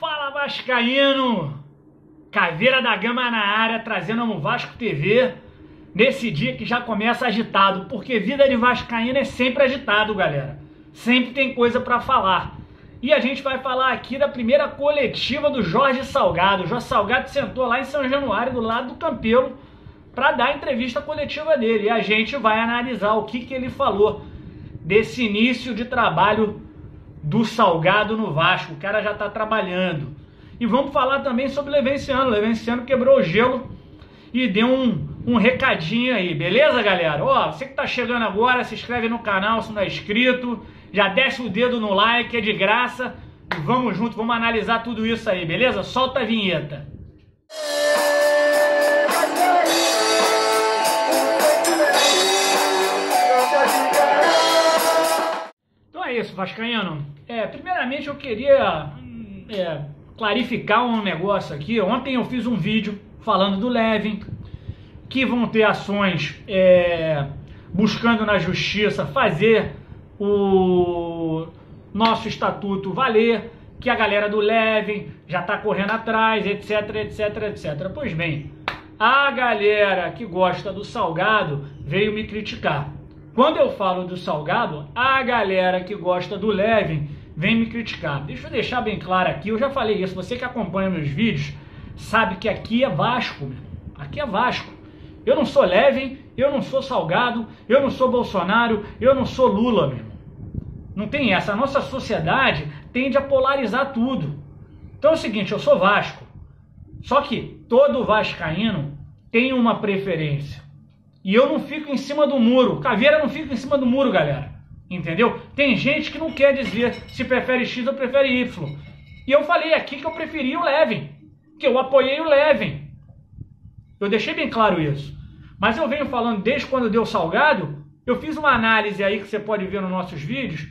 Fala Vascaíno! Caveira da Gama na área, trazendo no Vasco TV nesse dia que já começa agitado, porque vida de Vascaíno é sempre agitado, galera. Sempre tem coisa para falar. E a gente vai falar aqui da primeira coletiva do Jorge Salgado. O Jorge Salgado sentou lá em São Januário, do lado do Campelo, para dar a entrevista coletiva dele. E a gente vai analisar o que, que ele falou desse início de trabalho do Salgado no Vasco. O cara já está trabalhando. E vamos falar também sobre o Levenciano. O Levenciano quebrou o gelo e deu um, um recadinho aí, beleza, galera? Ó, você que tá chegando agora, se inscreve no canal se não é inscrito, já desce o dedo no like, é de graça. E vamos junto, vamos analisar tudo isso aí, beleza? Solta a vinheta. Então isso, Vascaíno. É, primeiramente eu queria é, clarificar um negócio aqui. Ontem eu fiz um vídeo falando do Levin, que vão ter ações é, buscando na justiça fazer o nosso estatuto valer, que a galera do Levin já está correndo atrás, etc, etc, etc. Pois bem, a galera que gosta do salgado veio me criticar. Quando eu falo do salgado, a galera que gosta do Levin vem me criticar. Deixa eu deixar bem claro aqui, eu já falei isso, você que acompanha meus vídeos sabe que aqui é Vasco, meu. aqui é Vasco. Eu não sou Levin, eu não sou Salgado, eu não sou Bolsonaro, eu não sou Lula, meu. Não tem essa. A nossa sociedade tende a polarizar tudo. Então é o seguinte, eu sou Vasco. Só que todo vascaíno tem uma preferência. E eu não fico em cima do muro. Caveira não fica em cima do muro, galera. Entendeu? Tem gente que não quer dizer se prefere X ou prefere Y. E eu falei aqui que eu preferi o Levin, que eu apoiei o Levin. Eu deixei bem claro isso. Mas eu venho falando desde quando deu salgado, eu fiz uma análise aí que você pode ver nos nossos vídeos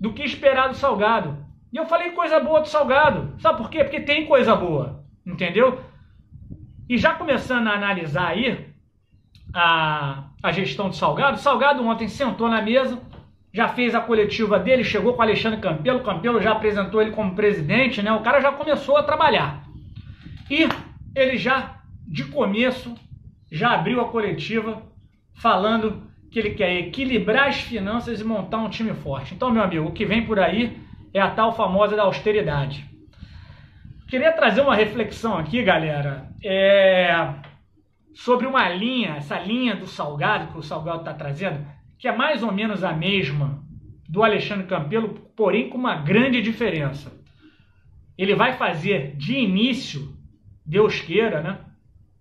do que esperar do salgado. E eu falei coisa boa do salgado. Sabe por quê? Porque tem coisa boa. Entendeu? E já começando a analisar aí a, a gestão do Salgado, Salgado ontem sentou na mesa, já fez a coletiva dele, chegou com Alexandre Campelo, Campelo já apresentou ele como presidente, né? O cara já começou a trabalhar. E ele já, de começo, já abriu a coletiva falando que ele quer equilibrar as finanças e montar um time forte. Então, meu amigo, o que vem por aí é a tal famosa da austeridade. Queria trazer uma reflexão aqui, galera, é... sobre uma linha, essa linha do Salgado, que o Salgado está trazendo, que é mais ou menos a mesma do Alexandre Campelo, porém com uma grande diferença. Ele vai fazer de início, Deus queira, né?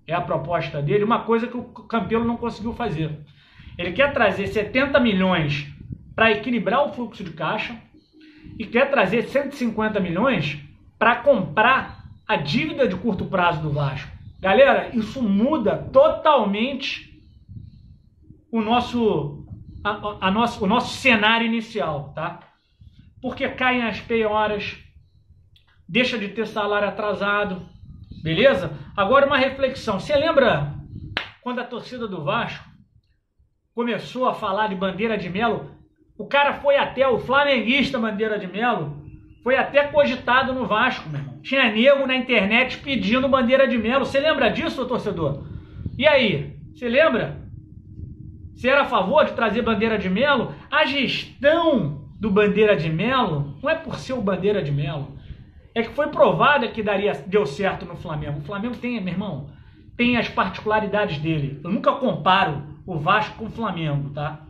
É a proposta dele, uma coisa que o Campelo não conseguiu fazer. Ele quer trazer 70 milhões para equilibrar o fluxo de caixa e quer trazer 150 milhões para comprar a dívida de curto prazo do Vasco. Galera, isso muda totalmente o nosso a, a nosso, o nosso cenário inicial, tá? Porque caem as penhoras, deixa de ter salário atrasado, beleza? Agora uma reflexão. Você lembra quando a torcida do Vasco começou a falar de bandeira de Melo? O cara foi até o flamenguista bandeira de Melo, foi até cogitado no Vasco, meu irmão. Tinha nego na internet pedindo bandeira de Melo. Você lembra disso, torcedor? E aí? Você lembra? Você era a favor de trazer Bandeira de Melo? A gestão do Bandeira de Melo não é por ser o Bandeira de Melo. É que foi provada que daria, deu certo no Flamengo. O Flamengo tem, meu irmão, tem as particularidades dele. Eu nunca comparo o Vasco com o Flamengo, tá?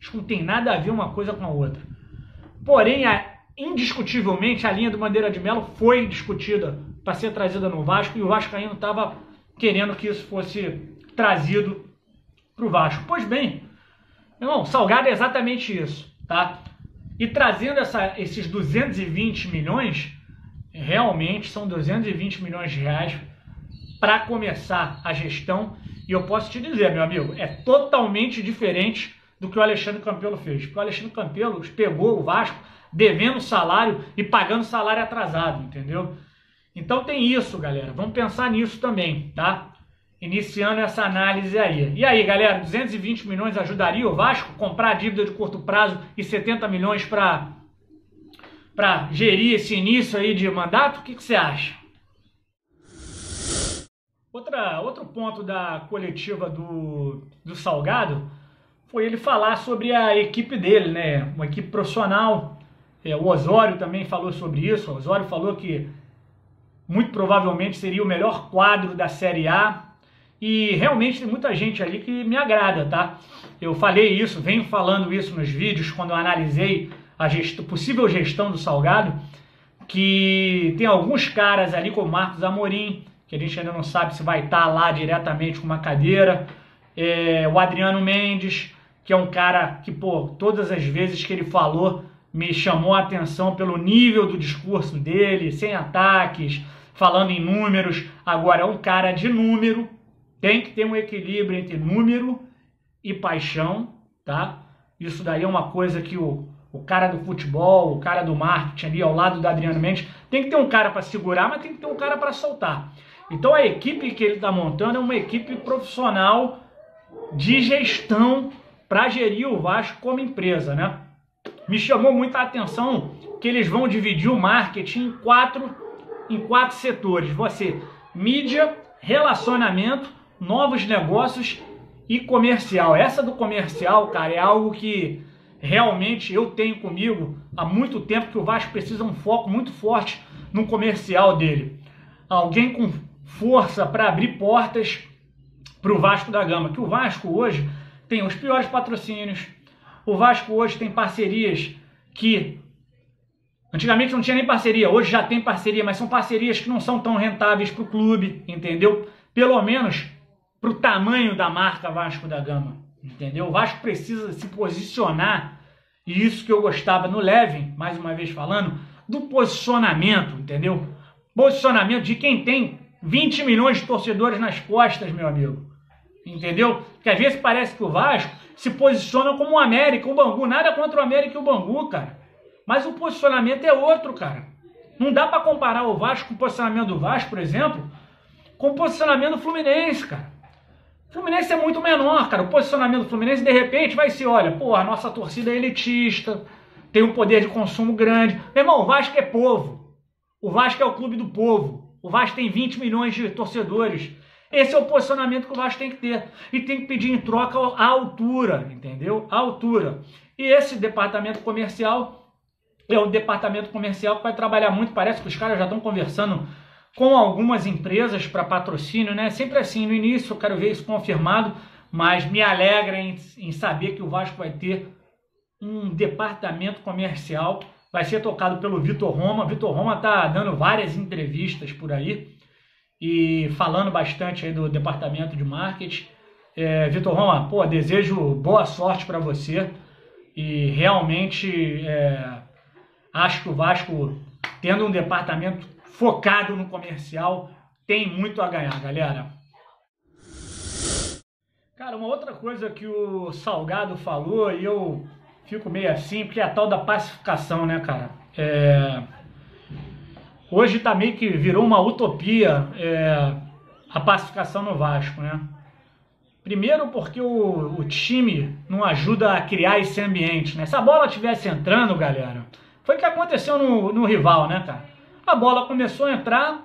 Acho que não tem nada a ver uma coisa com a outra. Porém, a, indiscutivelmente, a linha do Bandeira de Melo foi discutida para ser trazida no Vasco e o Vasco ainda estava querendo que isso fosse trazido para o Vasco. Pois bem, irmão, Salgado é exatamente isso, tá? E trazendo essa, esses 220 milhões, realmente são 220 milhões de reais para começar a gestão. E eu posso te dizer, meu amigo, é totalmente diferente do que o Alexandre Campelo fez. Porque o Alexandre Campelo pegou o Vasco devendo salário e pagando salário atrasado, entendeu? Então tem isso, galera. Vamos pensar nisso também, tá? iniciando essa análise aí. E aí, galera, 220 milhões ajudaria o Vasco comprar dívida de curto prazo e 70 milhões para para gerir esse início aí de mandato? O que, que você acha? Outra, outro ponto da coletiva do, do Salgado foi ele falar sobre a equipe dele, né? Uma equipe profissional. É, o Osório também falou sobre isso. O Osório falou que muito provavelmente seria o melhor quadro da Série A. E realmente tem muita gente ali que me agrada, tá? Eu falei isso, venho falando isso nos vídeos quando eu analisei a gest possível gestão do Salgado, que tem alguns caras ali como Marcos Amorim, que a gente ainda não sabe se vai estar lá diretamente com uma cadeira, é, o Adriano Mendes, que é um cara que, pô, todas as vezes que ele falou, me chamou a atenção pelo nível do discurso dele, sem ataques, falando em números. Agora, é um cara de número, tem que ter um equilíbrio entre número e paixão, tá? Isso daí é uma coisa que o, o cara do futebol, o cara do marketing ali ao lado do Adriano Mendes, tem que ter um cara para segurar, mas tem que ter um cara para soltar. Então a equipe que ele está montando é uma equipe profissional de gestão para gerir o Vasco como empresa, né? Me chamou muita atenção que eles vão dividir o marketing em quatro, em quatro setores. Você mídia, relacionamento, novos negócios e comercial. Essa do comercial, cara, é algo que realmente eu tenho comigo há muito tempo que o Vasco precisa um foco muito forte no comercial dele. Alguém com força para abrir portas para o Vasco da Gama. Que o Vasco hoje tem os piores patrocínios. O Vasco hoje tem parcerias que antigamente não tinha nem parceria, hoje já tem parceria, mas são parcerias que não são tão rentáveis para o clube, entendeu? Pelo menos para o tamanho da marca Vasco da Gama, entendeu? O Vasco precisa se posicionar e isso que eu gostava no Levin, mais uma vez falando, do posicionamento, entendeu? Posicionamento de quem tem 20 milhões de torcedores nas costas, meu amigo. Entendeu? Que às vezes parece que o Vasco se posiciona como o América, o Bangu. Nada contra o América e o Bangu, cara. Mas o posicionamento é outro, cara. Não dá para comparar o Vasco com o posicionamento do Vasco, por exemplo, com o posicionamento do Fluminense, cara. O Fluminense é muito menor, cara. O posicionamento do Fluminense, de repente, vai ser, olha, pô, a nossa torcida é elitista, tem um poder de consumo grande. Meu irmão, o Vasco é povo. O Vasco é o clube do povo. O Vasco tem 20 milhões de torcedores. Esse é o posicionamento que o Vasco tem que ter. E tem que pedir em troca a altura, entendeu? A altura. E esse departamento comercial é o departamento comercial que vai trabalhar muito. Parece que os caras já estão conversando com algumas empresas para patrocínio, né? Sempre assim, no início eu quero ver isso confirmado, mas me alegra em, em saber que o Vasco vai ter um departamento comercial. Vai ser tocado pelo Vitor Roma. Vitor Roma está dando várias entrevistas por aí e falando bastante aí do departamento de marketing. É, Vitor Roma, pô, desejo boa sorte para você e realmente é, acho que o Vasco, tendo um departamento focado no comercial, tem muito a ganhar, galera. Cara, uma outra coisa que o Salgado falou e eu fico meio assim, porque é a tal da pacificação, né, cara? É, hoje está meio que virou uma utopia é, a pacificação no Vasco, né? Primeiro porque o, o, time não ajuda a criar esse ambiente, né? Se a bola estivesse entrando, galera, foi o que aconteceu no, no rival, né, cara? A bola começou a entrar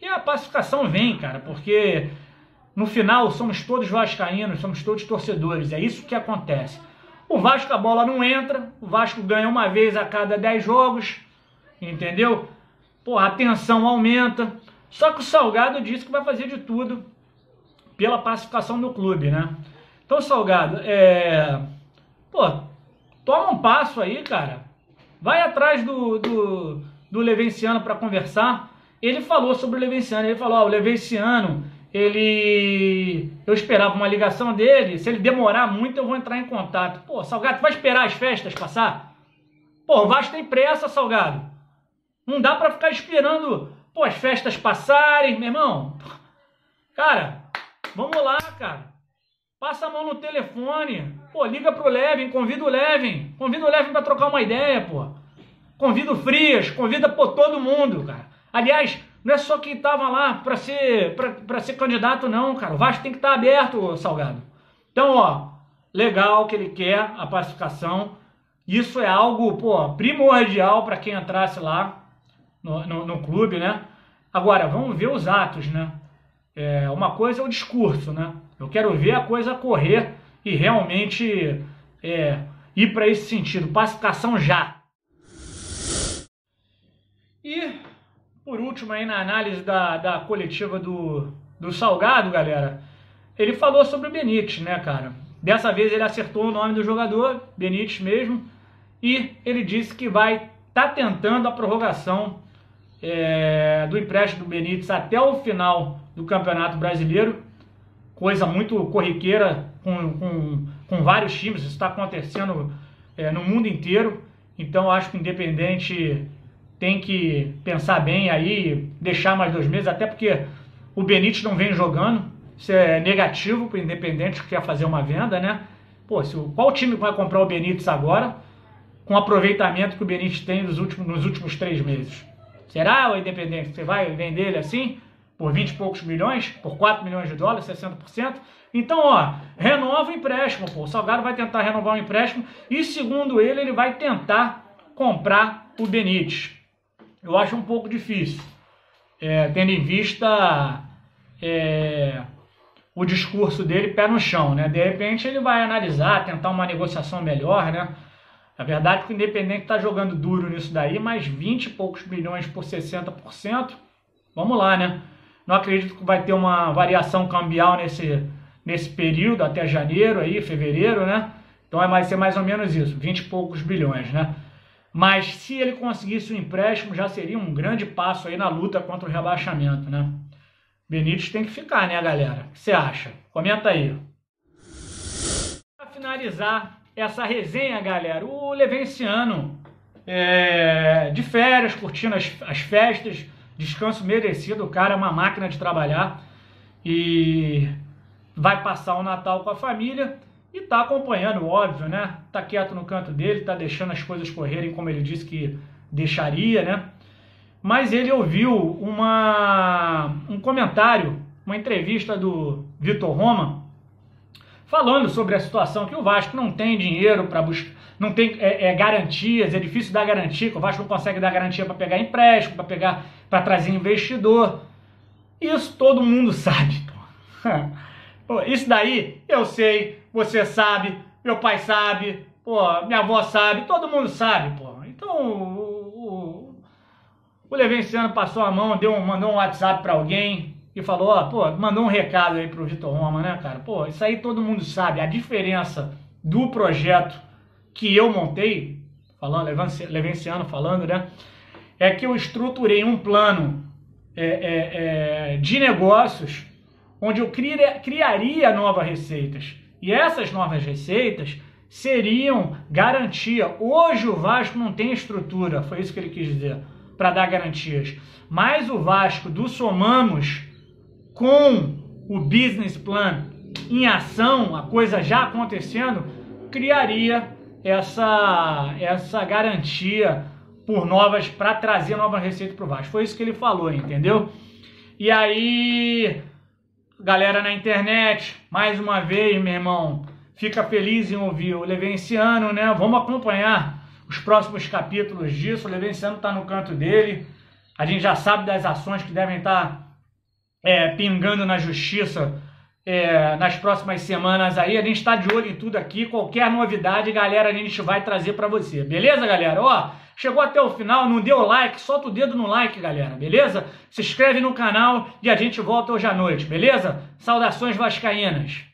e a pacificação vem, cara, porque no final somos todos vascaínos, somos todos torcedores, é isso que acontece. O Vasco, a bola não entra, o Vasco ganha uma vez a cada 10 jogos, entendeu? Pô, a tensão aumenta. Só que o Salgado disse que vai fazer de tudo pela pacificação do clube, né? Então, Salgado, é. Pô, toma um passo aí, cara. Vai atrás do, do, do Levenciano para conversar. Ele falou sobre o Levenciano. Ele falou: ó, o Levenciano, ele. Eu esperava uma ligação dele. Se ele demorar muito, eu vou entrar em contato. Pô, Salgado, vai esperar as festas passar? Pô, o Vasco tem pressa, Salgado. Não dá para ficar esperando pô, as festas passarem, meu irmão. Cara, vamos lá, cara. Passa a mão no telefone. Pô, liga pro Levin, convida o Levin. Convida o Levin para trocar uma ideia, pô. Convida o Frias, convida pô, todo mundo, cara. Aliás, não é só quem tava lá para ser para ser candidato não, cara. O Vasco tem que estar tá aberto, Salgado. Então, ó, legal que ele quer a pacificação. Isso é algo pô, primordial para quem entrasse lá no, no, no, clube, né? Agora, vamos ver os atos, né? É, uma coisa é o discurso, né? Eu quero ver a coisa correr e realmente é, ir para esse sentido. Pacificação já. E, por último, aí na análise da, da coletiva do, do Salgado, galera, ele falou sobre o Benítez, né, cara? Dessa vez ele acertou o nome do jogador, Benítez mesmo, e ele disse que vai tá tentando a prorrogação é, do empréstimo do Benítez até o final do Campeonato Brasileiro, coisa muito corriqueira com, com, com vários times, isso está acontecendo é, no mundo inteiro, então acho que o Independente tem que pensar bem aí, deixar mais dois meses, até porque o Benítez não vem jogando, isso é negativo para o Independente que quer fazer uma venda, né? Pô, se, qual time vai comprar o Benítez agora? com o aproveitamento que o Benítez tem nos últimos, nos últimos três meses. Será o Independente? Você vai vender ele assim? Por 20 e poucos milhões? Por 4 milhões de dólares? 60%? Então, ó, renova o empréstimo, pô. O Salgado vai tentar renovar o empréstimo e, segundo ele, ele vai tentar comprar o Benítez. Eu acho um pouco difícil, é, tendo em vista é, o discurso dele pé no chão, né? De repente ele vai analisar, tentar uma negociação melhor, né? A verdade é que o Independente está jogando duro nisso daí, mas 20 e poucos milhões por 60%, vamos lá, né? Não acredito que vai ter uma variação cambial nesse, nesse período, até janeiro, aí, fevereiro, né? Então vai ser mais ou menos isso, 20 e poucos bilhões, né? Mas se ele conseguisse o um empréstimo, já seria um grande passo aí na luta contra o rebaixamento, né? Benítez tem que ficar, né, galera? O que você acha? Comenta aí. Para finalizar, essa resenha, galera. O Levenciano é, de férias, curtindo as, as festas, descanso merecido. O cara é uma máquina de trabalhar e vai passar o Natal com a família e tá acompanhando, óbvio, né? Tá quieto no canto dele, tá deixando as coisas correrem como ele disse que deixaria, né? Mas ele ouviu uma, um comentário, uma entrevista do Vitor Roma, falando sobre a situação que o Vasco não tem dinheiro para buscar, não tem é, é, garantias, é difícil dar garantia, que o Vasco não consegue dar garantia para pegar empréstimo, para pegar, para trazer investidor. Isso todo mundo sabe. Pô. Isso daí eu sei, você sabe, meu pai sabe, pô, minha avó sabe, todo mundo sabe, pô. Então o, o, o Levenciano passou a mão, deu, mandou um WhatsApp para alguém, e falou, ó, pô, mandou um recado aí pro Vitor Roma, né, cara? Pô, isso aí todo mundo sabe. A diferença do projeto que eu montei, falando, Levenciano falando, né? É que eu estruturei um plano é, é, é, de negócios onde eu criaria, criaria novas receitas. E essas novas receitas seriam garantia. Hoje o Vasco não tem estrutura, foi isso que ele quis dizer, para dar garantias. Mas o Vasco do Somamos com o business plan em ação, a coisa já acontecendo, criaria essa, essa garantia por novas para trazer novas receitas para o Vasco. Foi isso que ele falou, entendeu? E aí, galera na internet, mais uma vez, meu irmão, fica feliz em ouvir o Levenciano, né? Vamos acompanhar os próximos capítulos disso. O Levenciano está no canto dele. A gente já sabe das ações que devem estar tá é, pingando na justiça é, nas próximas semanas aí. A gente está de olho em tudo aqui. Qualquer novidade, galera, a gente vai trazer para você. Beleza, galera? Ó, chegou até o final, não deu like, solta o dedo no like, galera. Beleza? Se inscreve no canal e a gente volta hoje à noite. Beleza? Saudações vascaínas.